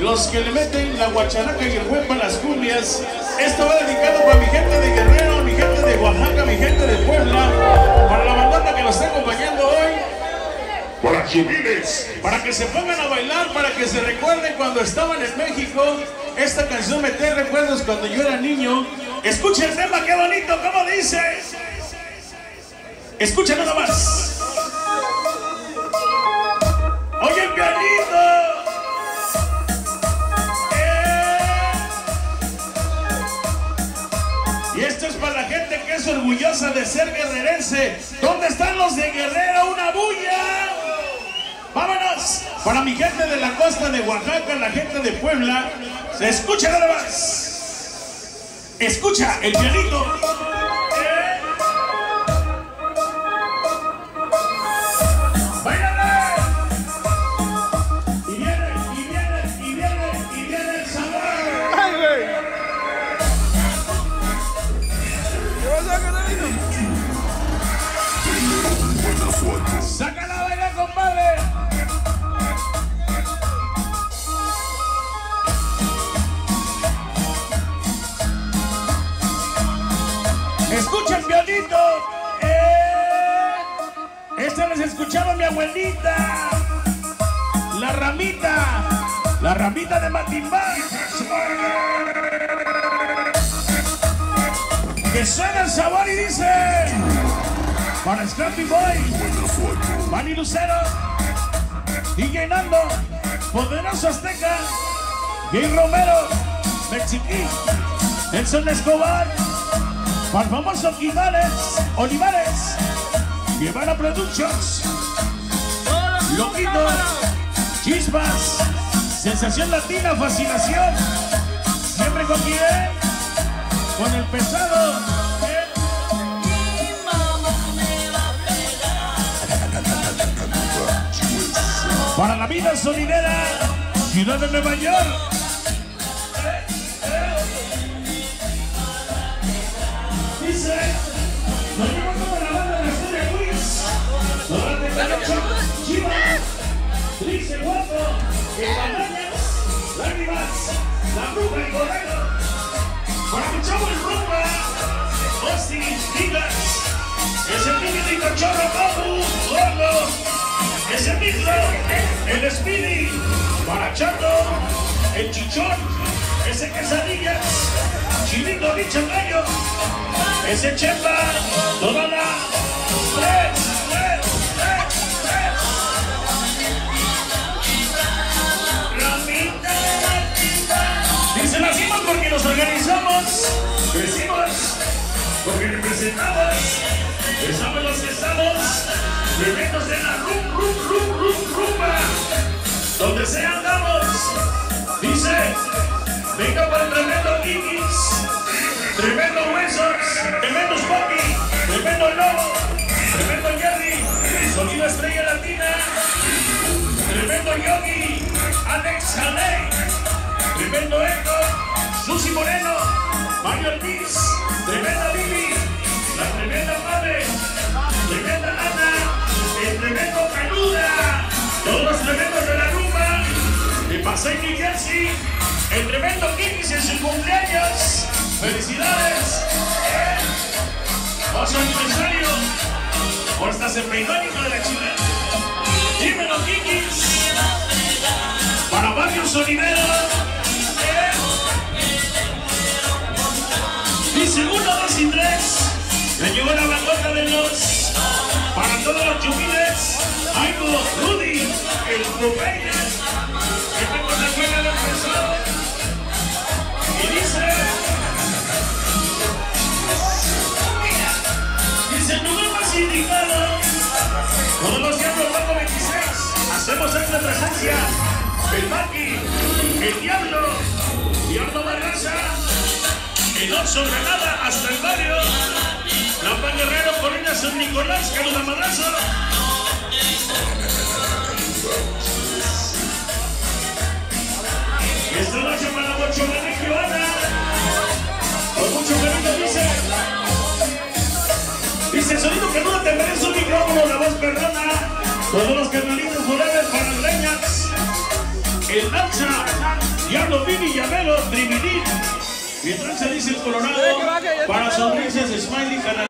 los que le meten la guacharaca y el huepa a las cumbias. Esto va dedicado para mi gente de Guerrero, mi gente de Oaxaca, mi gente de Puebla, para la bandana que nos está acompañando hoy. Para Chubiles. Para que se pongan a bailar, para que se recuerden cuando estaban en México. Esta canción me trae recuerdos cuando yo era niño. Escucha el tema, qué bonito, ¿cómo dice? Escucha nada más. Para la gente que es orgullosa de ser guerrerense. ¿Dónde están los de Guerrero? ¡Una bulla! ¡Vámonos! Para mi gente de la costa de Oaxaca, la gente de Puebla, se escucha nada más. Escucha el pianito. ¡Saca la baila, compadre! Escucha el pianito. Eh, Esta les escuchaba mi abuelita. La ramita. La ramita de Matimbá. Que suena el sabor y dice. Para Scrappy Boy. Manny Lucero, DJ Nando, Poderoso Azteca, Gay Romero, Mexiquí, Nelson Escobar, para el famoso Quimales, Olivares, Guevara Productions, Loquito, Chispas, Sensación Latina, Fascinación, siempre con quién, con el pesado. Para la vida solidera, ciudad de Nueva York. Dice, nos vemos como la banda de la historia Luis. Dorante Camacho, Chivas, Trix Guapo, Embanañas, Lágrimas, La Bruja y Correo. Para que chavo el rumba, Austin Digas, ese típico chorro Babu, Gordo, ese mismo, el Speedy, para Chato, el Chichón, ese Quesadillas, Chilito Bicho Gallo, ese Chepa, toda la tres, tres, tres, tres. Ramita, ramita. Porque nos organizamos, crecimos porque representamos, estamos los que estamos, tremendos de la rum, rum, rum, rum, rumba, donde sea andamos. Dice, venga para el tremendo Kikis, tremendo Huesos, tremendo Smokey, tremendo Lobo, tremendo Jerry, sonido estrella latina, tremendo Yogi, Alex Haley, tremendo Eco, Susi Moreno, Mario Ortiz, tremenda Pasay, New Jersey, el tremendo Kikis en su cumpleaños, felicidades, eh, a aniversario, por esta hijo de la ciudad, dímelo Kikis, para Barrio Sonidero, Dice uno, dos y tres. Le llegó la bandota de los. Para todos los chupiles. Aigo, Rudy, el Popeye. Este con la juega del pesado. Y dice. Dice lugar más indicado. Todos los días del 26. Hacemos esta presencia. El Maki, el Diablo, Diablo Barraza. El Oxo Granada hasta el barrio. Lampa Guerrero, Corona San Nicolás, Caluda Madrazo. Esta noche para Ana. Con mucho cariño dice. Dice, sonido que no te merece un micrófono, la voz perrona. Todos los carnalitos forever para leñas. El tranza. Diablo Vivi Llamero, Tribilín. Mi tranza dice el Colorado. Para sonrisas, Smiley, Canal.